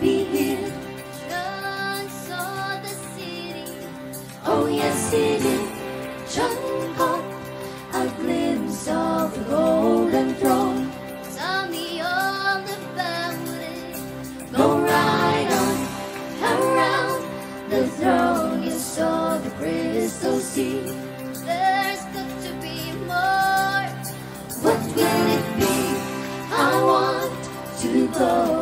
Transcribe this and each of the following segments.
be here. The city. Oh, yes, he did. A glimpse of golden throne. Me. Go on around the throne. You saw the crystal sea. There's got to be more. What will it be? I want to go.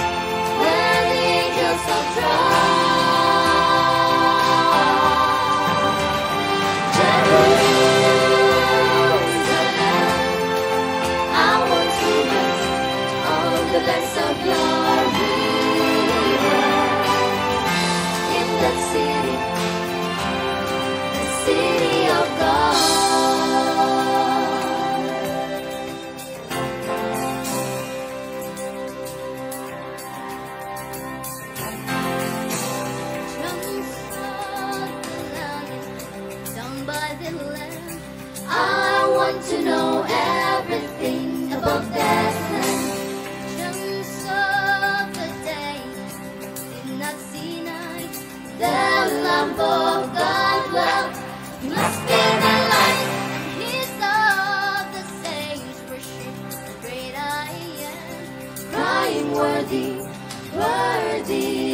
the banks of your worthy, worthy